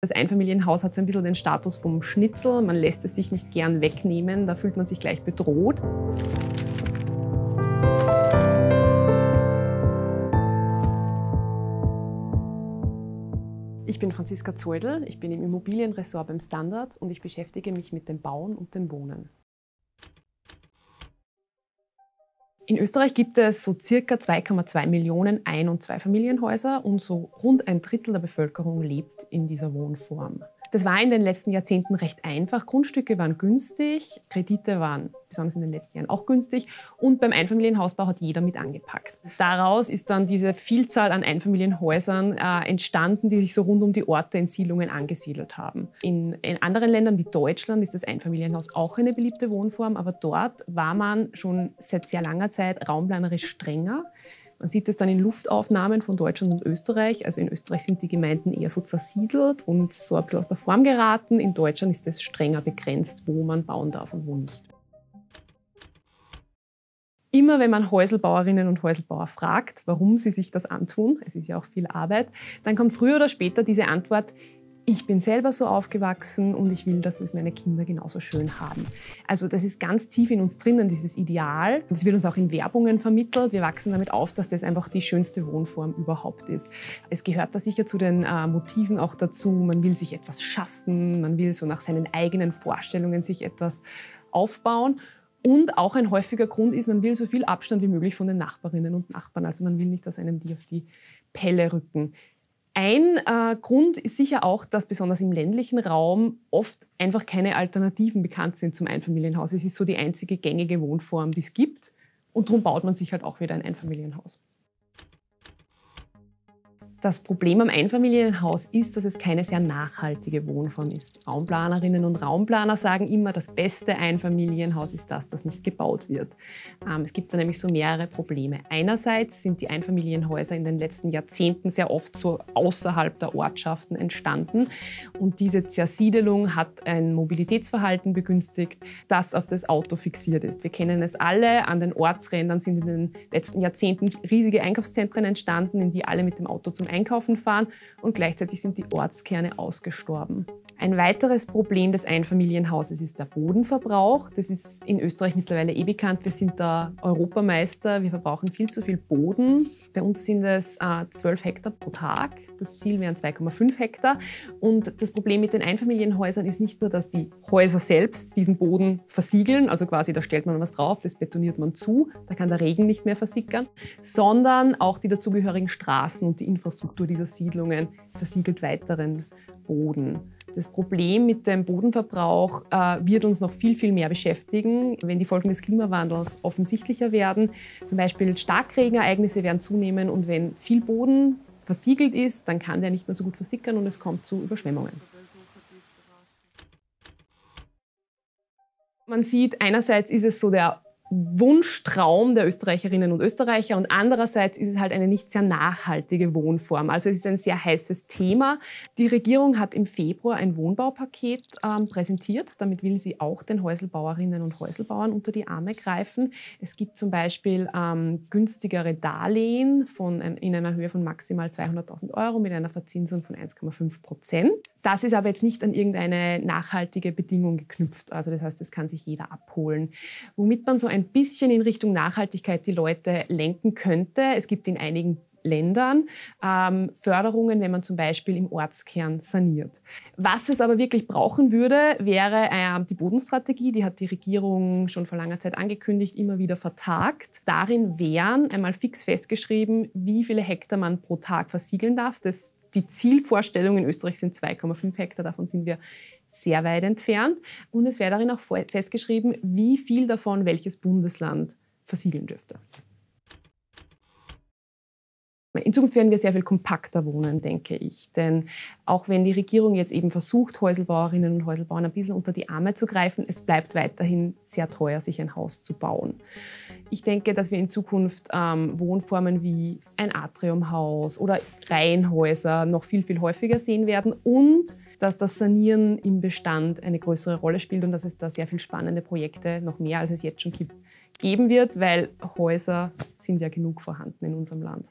Das Einfamilienhaus hat so ein bisschen den Status vom Schnitzel. Man lässt es sich nicht gern wegnehmen, da fühlt man sich gleich bedroht. Ich bin Franziska Zeudel, ich bin im Immobilienressort beim Standard und ich beschäftige mich mit dem Bauen und dem Wohnen. In Österreich gibt es so circa 2,2 Millionen Ein- und Zweifamilienhäuser und so rund ein Drittel der Bevölkerung lebt in dieser Wohnform. Das war in den letzten Jahrzehnten recht einfach. Grundstücke waren günstig, Kredite waren besonders in den letzten Jahren auch günstig und beim Einfamilienhausbau hat jeder mit angepackt. Daraus ist dann diese Vielzahl an Einfamilienhäusern äh, entstanden, die sich so rund um die Orte in Siedlungen angesiedelt haben. In, in anderen Ländern wie Deutschland ist das Einfamilienhaus auch eine beliebte Wohnform, aber dort war man schon seit sehr langer Zeit raumplanerisch strenger. Man sieht es dann in Luftaufnahmen von Deutschland und Österreich. Also in Österreich sind die Gemeinden eher so zersiedelt und so ein bisschen aus der Form geraten. In Deutschland ist es strenger begrenzt, wo man bauen darf und wo nicht. Immer wenn man Häuselbauerinnen und Häuselbauer fragt, warum sie sich das antun, es ist ja auch viel Arbeit, dann kommt früher oder später diese Antwort, ich bin selber so aufgewachsen und ich will, dass es meine Kinder genauso schön haben. Also das ist ganz tief in uns drinnen, dieses Ideal. Das wird uns auch in Werbungen vermittelt. Wir wachsen damit auf, dass das einfach die schönste Wohnform überhaupt ist. Es gehört da sicher zu den äh, Motiven auch dazu, man will sich etwas schaffen, man will so nach seinen eigenen Vorstellungen sich etwas aufbauen. Und auch ein häufiger Grund ist, man will so viel Abstand wie möglich von den Nachbarinnen und Nachbarn. Also man will nicht, dass einem die auf die Pelle rücken. Ein äh, Grund ist sicher auch, dass besonders im ländlichen Raum oft einfach keine Alternativen bekannt sind zum Einfamilienhaus. Es ist so die einzige gängige Wohnform, die es gibt. Und darum baut man sich halt auch wieder ein Einfamilienhaus. Das Problem am Einfamilienhaus ist, dass es keine sehr nachhaltige Wohnform ist. Raumplanerinnen und Raumplaner sagen immer, das beste Einfamilienhaus ist das, das nicht gebaut wird. Ähm, es gibt da nämlich so mehrere Probleme. Einerseits sind die Einfamilienhäuser in den letzten Jahrzehnten sehr oft so außerhalb der Ortschaften entstanden und diese Zersiedelung hat ein Mobilitätsverhalten begünstigt, das auf das Auto fixiert ist. Wir kennen es alle, an den Ortsrändern sind in den letzten Jahrzehnten riesige Einkaufszentren entstanden, in die alle mit dem Auto zum Einkaufen fahren und gleichzeitig sind die Ortskerne ausgestorben. Ein weiteres Problem des Einfamilienhauses ist der Bodenverbrauch. Das ist in Österreich mittlerweile eh bekannt. Wir sind da Europameister. Wir verbrauchen viel zu viel Boden. Bei uns sind es äh, 12 Hektar pro Tag. Das Ziel wären 2,5 Hektar. Und das Problem mit den Einfamilienhäusern ist nicht nur, dass die Häuser selbst diesen Boden versiegeln, also quasi da stellt man was drauf, das betoniert man zu, da kann der Regen nicht mehr versickern, sondern auch die dazugehörigen Straßen und die Infrastruktur dieser Siedlungen versiegelt weiteren Boden. Das Problem mit dem Bodenverbrauch äh, wird uns noch viel, viel mehr beschäftigen, wenn die Folgen des Klimawandels offensichtlicher werden. Zum Beispiel Starkregenereignisse werden zunehmen und wenn viel Boden versiegelt ist, dann kann der nicht mehr so gut versickern und es kommt zu Überschwemmungen. Man sieht, einerseits ist es so der Wunschtraum der Österreicherinnen und Österreicher und andererseits ist es halt eine nicht sehr nachhaltige Wohnform. Also es ist ein sehr heißes Thema. Die Regierung hat im Februar ein Wohnbaupaket ähm, präsentiert. Damit will sie auch den Häuselbauerinnen und Häuselbauern unter die Arme greifen. Es gibt zum Beispiel ähm, günstigere Darlehen von, in einer Höhe von maximal 200.000 Euro mit einer Verzinsung von 1,5 Prozent. Das ist aber jetzt nicht an irgendeine nachhaltige Bedingung geknüpft. Also das heißt, das kann sich jeder abholen. Womit man so ein ein bisschen in Richtung Nachhaltigkeit die Leute lenken könnte. Es gibt in einigen Ländern ähm, Förderungen, wenn man zum Beispiel im Ortskern saniert. Was es aber wirklich brauchen würde, wäre äh, die Bodenstrategie. Die hat die Regierung schon vor langer Zeit angekündigt, immer wieder vertagt. Darin wären einmal fix festgeschrieben, wie viele Hektar man pro Tag versiegeln darf. Das, die Zielvorstellung in Österreich sind 2,5 Hektar, davon sind wir sehr weit entfernt. Und es wäre darin auch festgeschrieben, wie viel davon welches Bundesland versiegeln dürfte. In Zukunft werden wir sehr viel kompakter wohnen, denke ich. Denn auch wenn die Regierung jetzt eben versucht, Häuselbauerinnen und Häuselbauern ein bisschen unter die Arme zu greifen, es bleibt weiterhin sehr teuer, sich ein Haus zu bauen. Ich denke, dass wir in Zukunft ähm, Wohnformen wie ein Atriumhaus oder Reihenhäuser noch viel, viel häufiger sehen werden und dass das Sanieren im Bestand eine größere Rolle spielt und dass es da sehr viele spannende Projekte, noch mehr als es jetzt schon gibt, geben wird, weil Häuser sind ja genug vorhanden in unserem Land.